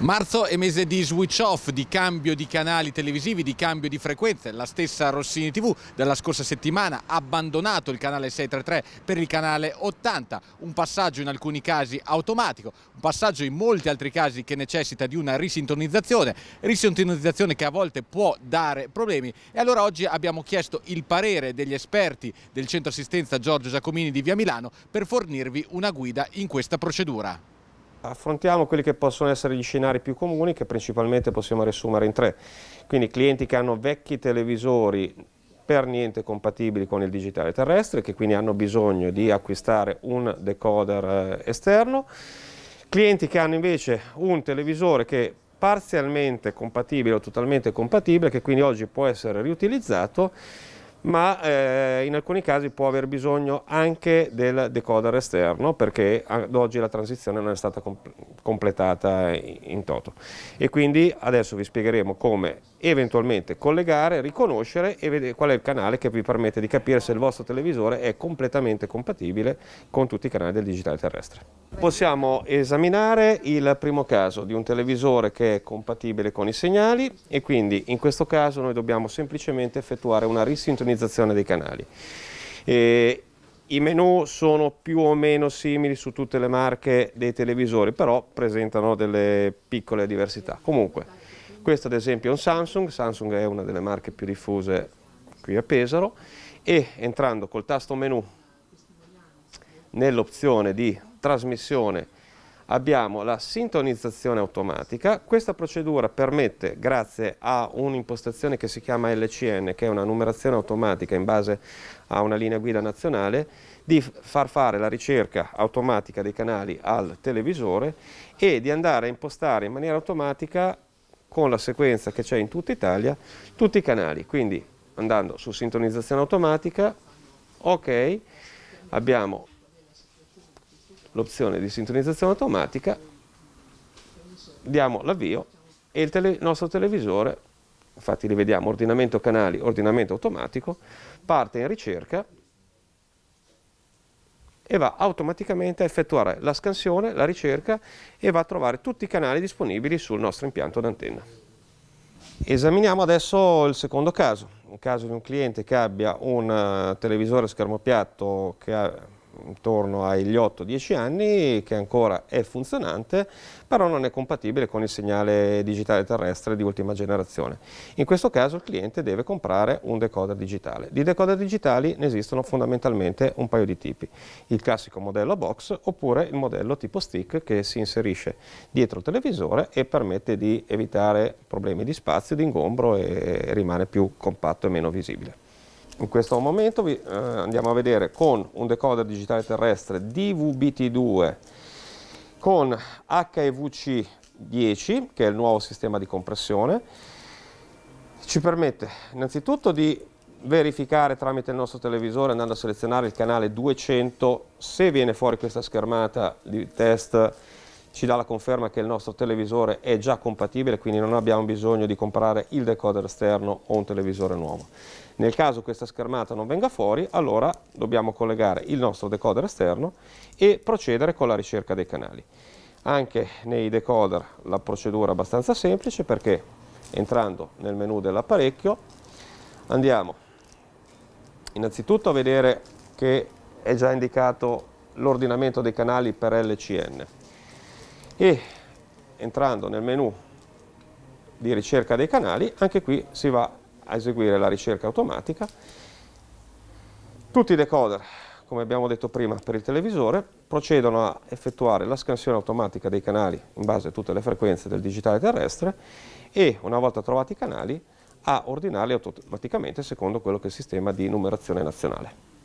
Marzo è mese di switch off, di cambio di canali televisivi, di cambio di frequenze. La stessa Rossini TV dalla scorsa settimana ha abbandonato il canale 633 per il canale 80, un passaggio in alcuni casi automatico, un passaggio in molti altri casi che necessita di una risintonizzazione, risintonizzazione che a volte può dare problemi e allora oggi abbiamo chiesto il parere degli esperti del centro assistenza Giorgio Giacomini di Via Milano per fornirvi una guida in questa procedura. Affrontiamo quelli che possono essere gli scenari più comuni che principalmente possiamo riassumere in tre. Quindi clienti che hanno vecchi televisori per niente compatibili con il digitale terrestre, che quindi hanno bisogno di acquistare un decoder eh, esterno, clienti che hanno invece un televisore che è parzialmente compatibile o totalmente compatibile, che quindi oggi può essere riutilizzato ma eh, in alcuni casi può aver bisogno anche del decoder esterno perché ad oggi la transizione non è stata comp completata in toto. E quindi adesso vi spiegheremo come eventualmente collegare, riconoscere e vedere qual è il canale che vi permette di capire se il vostro televisore è completamente compatibile con tutti i canali del digitale terrestre. Possiamo esaminare il primo caso di un televisore che è compatibile con i segnali e quindi in questo caso noi dobbiamo semplicemente effettuare una risintonizzazione dei canali. E i menu sono più o meno simili su tutte le marche dei televisori, però presentano delle piccole diversità. Comunque, questo ad esempio è un Samsung, Samsung è una delle marche più diffuse qui a Pesaro e entrando col tasto menu nell'opzione di trasmissione abbiamo la sintonizzazione automatica. Questa procedura permette, grazie a un'impostazione che si chiama LCN, che è una numerazione automatica in base a una linea guida nazionale, di far fare la ricerca automatica dei canali al televisore e di andare a impostare in maniera automatica con la sequenza che c'è in tutta Italia, tutti i canali. Quindi andando su sintonizzazione automatica, ok, abbiamo l'opzione di sintonizzazione automatica, diamo l'avvio e il, tele, nostro televisore, infatti rivediamo ordinamento canali, ordinamento automatico, parte in ricerca e va automaticamente a effettuare la scansione, la ricerca e va a trovare tutti i canali disponibili sul nostro impianto d'antenna. Esaminiamo adesso il secondo caso, il caso di un cliente che abbia un uh, televisore schermo piatto che ha intorno agli 8-10 anni che ancora è funzionante però non è compatibile con il segnale digitale terrestre di ultima generazione. In questo caso il cliente deve comprare un decoder digitale. Di decoder digitali ne esistono fondamentalmente un paio di tipi, il classico modello box oppure il modello tipo stick che si inserisce dietro il televisore e permette di evitare problemi di spazio, di ingombro e rimane più compatto e meno visibile. In questo momento vi, eh, andiamo a vedere con un decoder digitale terrestre DVB-T2 con HEVC 10, che è il nuovo sistema di compressione, ci permette innanzitutto di verificare tramite il nostro televisore andando a selezionare il canale 200, se viene fuori questa schermata di test ci dà la conferma che il nostro televisore è già compatibile, quindi non abbiamo bisogno di comprare il decoder esterno o un televisore nuovo. Nel caso questa schermata non venga fuori, allora dobbiamo collegare il nostro decoder esterno e procedere con la ricerca dei canali. Anche nei decoder la procedura è abbastanza semplice perché entrando nel menu dell'apparecchio andiamo innanzitutto a vedere che è già indicato l'ordinamento dei canali per LCN e entrando nel menu di ricerca dei canali anche qui si va a eseguire la ricerca automatica. Tutti i decoder, come abbiamo detto prima per il televisore, procedono a effettuare la scansione automatica dei canali in base a tutte le frequenze del digitale terrestre e una volta trovati i canali a ordinarli automaticamente secondo quello che è il sistema di numerazione nazionale.